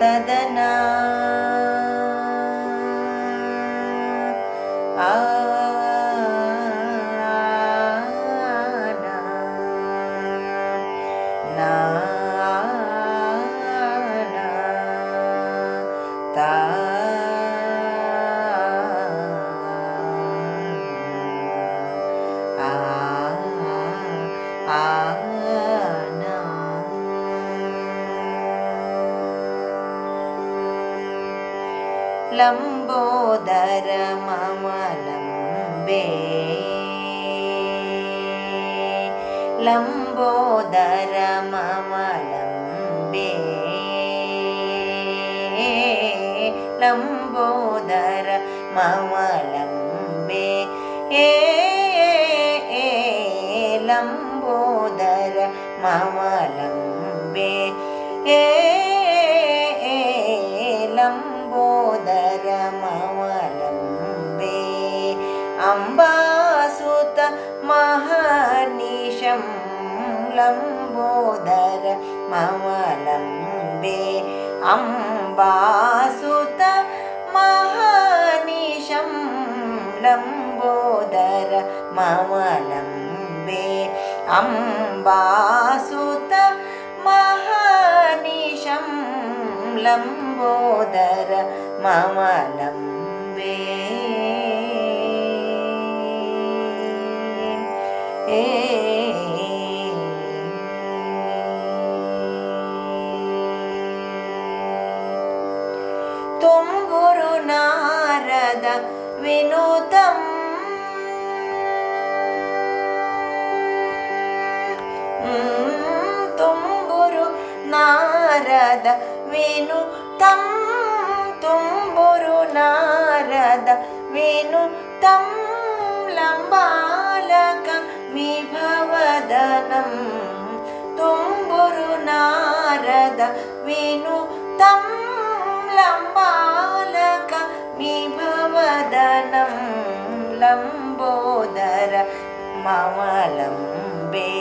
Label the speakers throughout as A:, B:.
A: तदना लम्बोदर ममलम्बे लम्बोदर ममलम्बे लम्बोदर ममलम्बे ए लम्बोदर ममलम्बे ए अम्बासुत महर्निशं लम्बोदर ममलम्बे अम्बासुत महर्निशं लम्बोदर ममलम्बे अम्बासुत महर्निशं लम्बोदर ममलम्बे तुम्बुरु नारद विनुतम् तुम्बुरु नारद विनुतं तुम्बुरु नारद विनुतं लम्बालक विभवदनं तुम्बुरु नारद विनुतं लम्बालक विभवदनं लम्बोदर ममलम्बे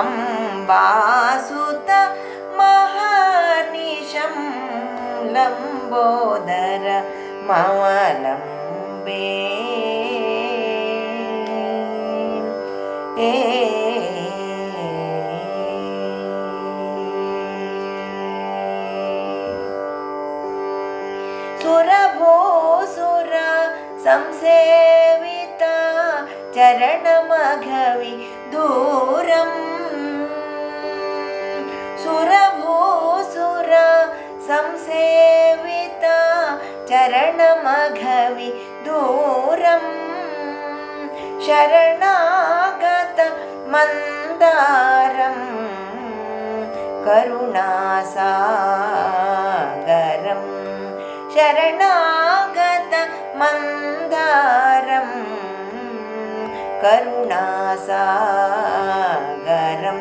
A: अम्बासुत महर्निशं लम्बोदर ममलम्बे संसेविता चरणमघवि दूरम् सुरभोसुर संसेविता चरणमघवि दूरं। शरणागत मन्दारं करुणासागरं। शरणागत मन्दारं करुणासागरं।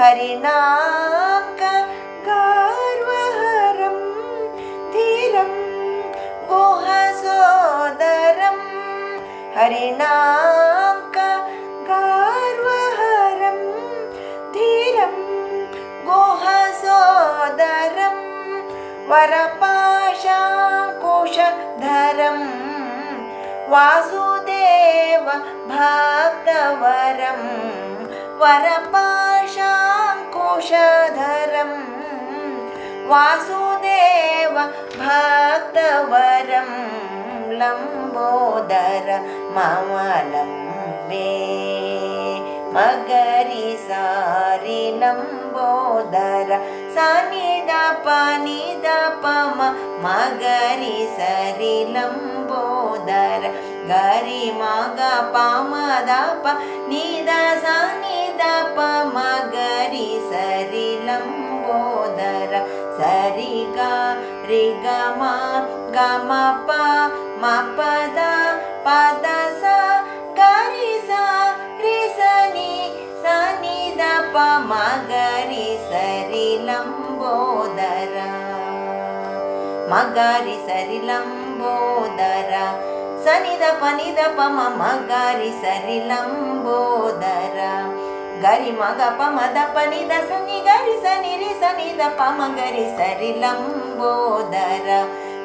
A: हरिणाक गार्वहरं धीरं गुहसोदरं। हरिणाक गार्वहरं धीरं गुहसोदरं। वरपाशाकुशधरं वासुदेव भक्तवरं वरपाशाकुशधरं वासुदेव भक्तवरं लम्बोदर ममलम्बे मगरि सारि लम्बोदर सनिद पनिद पम मगरि सरि लम्बोदर गरि पमद प निद सनिद प मगरि सरि लम्बोदर। सरि ग रि ग म पद पद स गरि स रि स नि स नि द प म गरि सरि लम्बोदर। म गरि सरि लम्बोदर ಲಂಬೋದರ ಸನಿದ ಪನಿದ ಪಮ ಗರಿ ಸರಿ ಲಂಬೋದರ. दर सनि दपनिदप मगरि सरि लम्बोदर गरि मग प नि गरि सनि रि सनि दरि सरि लम्बोदर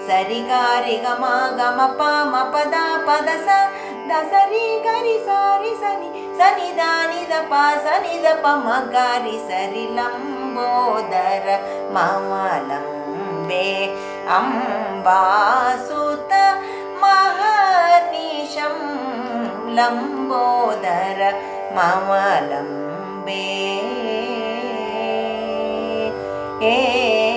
A: सरि ಪದ गम ग ಸರಿ ಗರಿ ಸಾರಿ ಸನಿ ಸನಿ ದಾನಿ ದ ಪ ಸನಿ ದ ಪ ಮ पनिद ಸರಿ ಲಂಬೋದರ. ಮಮ ಲಂಬೆ अम्बासुत महनिशं लम्बोदर मम ममलम्बे हे